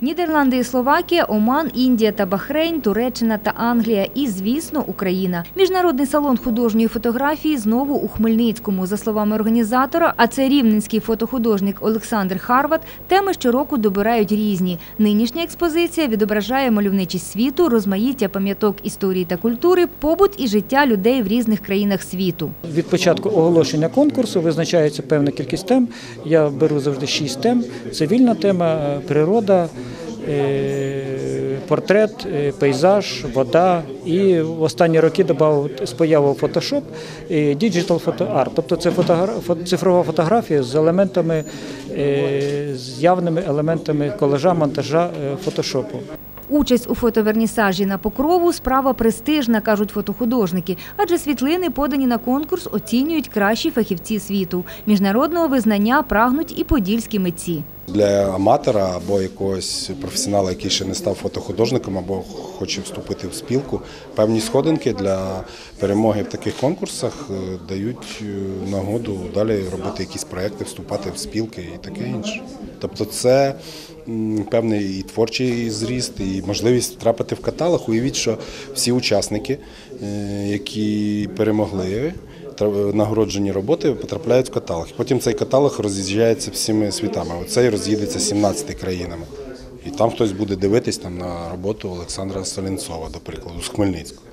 Нідерланди і Словакія, Оман, Індія та Бахрейн, Туреччина та Англія і, звісно, Україна. Міжнародний салон художньої фотографії знову у Хмельницькому. За словами організатора, а це рівненський фотохудожник Олександр Харват, теми щороку добирають різні. Нинішня експозиція відображає мальовничість світу, розмаїття пам'яток історії та культури, побут і життя людей в різних країнах світу. Від початку оголошення конкурсу визначається певна кількість тем. Я беру завжди шість тем: цивільна тема, е, природа, портрет, е, пейзаж, вода. І в останні роки додав з появою Photoshop і Digital Photo Art. Тобто це цифрова фотографія з елементами, е, з явними елементами колажа, монтажа е, фотошопу. Участь у фотовернісажі на покрову справа престижна, кажуть фотохудожники, адже світлини, подані на конкурс, оцінюють кращі фахівці світу. Міжнародного визнання прагнуть і подільські митці. Для аматора або якогось професіонала, який ще не став фотохудожником або хоче вступити в спілку, певні сходинки для перемоги в таких конкурсах е, дають е, нагоду далі робити якісь проекти, вступати в спілки і таке інше. Тобто це певний і творчий зріст, і можливість трапити в каталог. Уявіть, що всі учасники, е, які перемогли, нагороджені роботи потрапляють в каталог. Потім цей каталог роз'їжджається всіми світами. Оцей роз'їдеться 17 країнами. І там хтось буде дивитись там на роботу Олександра Солінцова, до прикладу, з Хмельницького.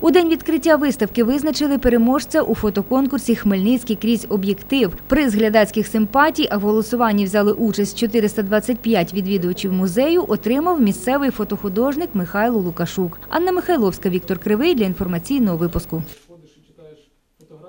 У день відкриття виставки визначили переможця у фотоконкурсі Хмельницький крізь об'єктив. Приз глядацьких симпатій, а в голосуванні взяли участь 425 відвідувачів музею, отримав місцевий фотохудожник Михайло Лукашук. Анна Михайловська, Віктор Кривий для інформаційного випуску.